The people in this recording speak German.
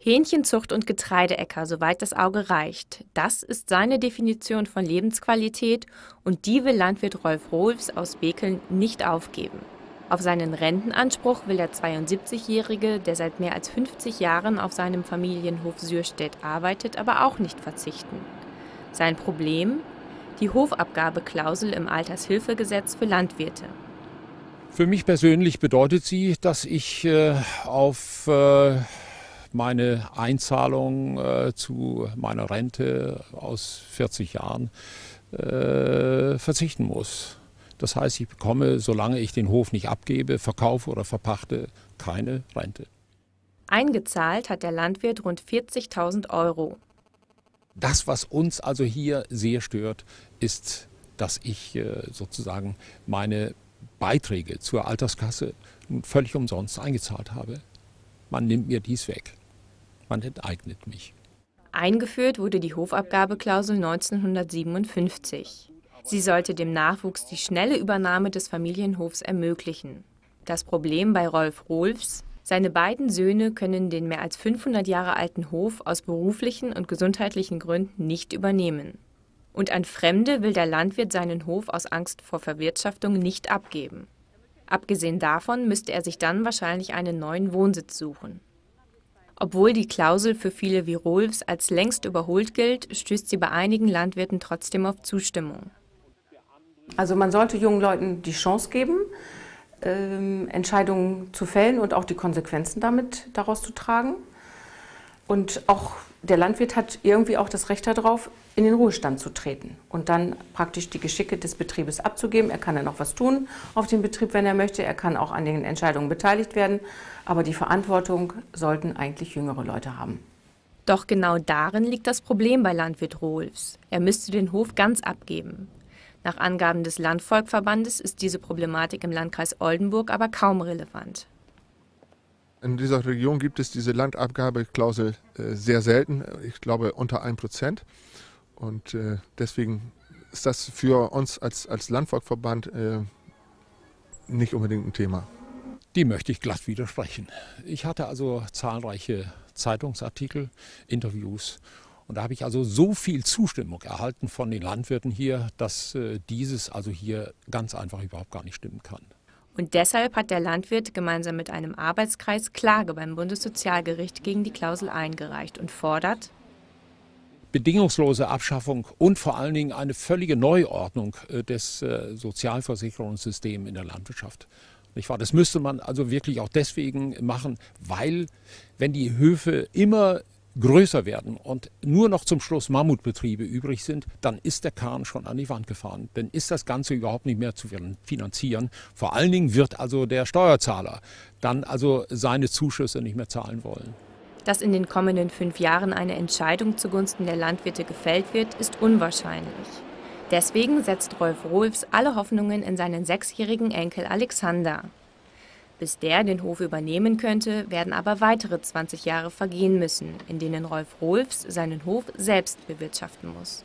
Hähnchenzucht und Getreideäcker, soweit das Auge reicht. Das ist seine Definition von Lebensqualität und die will Landwirt Rolf Rohlfs aus Bekeln nicht aufgeben. Auf seinen Rentenanspruch will der 72-Jährige, der seit mehr als 50 Jahren auf seinem Familienhof Sürstedt arbeitet, aber auch nicht verzichten. Sein Problem? Die Hofabgabeklausel im Altershilfegesetz für Landwirte. Für mich persönlich bedeutet sie, dass ich äh, auf äh, meine Einzahlung äh, zu meiner Rente aus 40 Jahren äh, verzichten muss. Das heißt, ich bekomme, solange ich den Hof nicht abgebe, verkaufe oder verpachte, keine Rente. Eingezahlt hat der Landwirt rund 40.000 Euro. Das, was uns also hier sehr stört, ist, dass ich äh, sozusagen meine Beiträge zur Alterskasse völlig umsonst eingezahlt habe. Man nimmt mir dies weg. Man enteignet mich. Eingeführt wurde die Hofabgabeklausel 1957. Sie sollte dem Nachwuchs die schnelle Übernahme des Familienhofs ermöglichen. Das Problem bei Rolf Rohlfs, seine beiden Söhne können den mehr als 500 Jahre alten Hof aus beruflichen und gesundheitlichen Gründen nicht übernehmen. Und an Fremde will der Landwirt seinen Hof aus Angst vor Verwirtschaftung nicht abgeben. Abgesehen davon müsste er sich dann wahrscheinlich einen neuen Wohnsitz suchen. Obwohl die Klausel für viele wie Rolfs als längst überholt gilt, stößt sie bei einigen Landwirten trotzdem auf Zustimmung. Also man sollte jungen Leuten die Chance geben, ähm, Entscheidungen zu fällen und auch die Konsequenzen damit daraus zu tragen. Und auch der Landwirt hat irgendwie auch das Recht darauf, in den Ruhestand zu treten und dann praktisch die Geschicke des Betriebes abzugeben. Er kann ja noch was tun auf dem Betrieb, wenn er möchte. Er kann auch an den Entscheidungen beteiligt werden. Aber die Verantwortung sollten eigentlich jüngere Leute haben. Doch genau darin liegt das Problem bei Landwirt Rohlfs. Er müsste den Hof ganz abgeben. Nach Angaben des Landvolkverbandes ist diese Problematik im Landkreis Oldenburg aber kaum relevant. In dieser Region gibt es diese Landabgabeklausel äh, sehr selten, ich glaube unter 1%. Und äh, deswegen ist das für uns als, als Landvolkverband äh, nicht unbedingt ein Thema. Die möchte ich glatt widersprechen. Ich hatte also zahlreiche Zeitungsartikel, Interviews und da habe ich also so viel Zustimmung erhalten von den Landwirten hier, dass dieses also hier ganz einfach überhaupt gar nicht stimmen kann. Und deshalb hat der Landwirt gemeinsam mit einem Arbeitskreis Klage beim Bundessozialgericht gegen die Klausel eingereicht und fordert bedingungslose Abschaffung und vor allen Dingen eine völlige Neuordnung äh, des äh, Sozialversicherungssystems in der Landwirtschaft. Das müsste man also wirklich auch deswegen machen, weil wenn die Höfe immer größer werden und nur noch zum Schluss Mammutbetriebe übrig sind, dann ist der Kahn schon an die Wand gefahren. Dann ist das Ganze überhaupt nicht mehr zu finanzieren. Vor allen Dingen wird also der Steuerzahler dann also seine Zuschüsse nicht mehr zahlen wollen. Dass in den kommenden fünf Jahren eine Entscheidung zugunsten der Landwirte gefällt wird, ist unwahrscheinlich. Deswegen setzt Rolf Rohlfs alle Hoffnungen in seinen sechsjährigen Enkel Alexander. Bis der den Hof übernehmen könnte, werden aber weitere 20 Jahre vergehen müssen, in denen Rolf Rohlfs seinen Hof selbst bewirtschaften muss.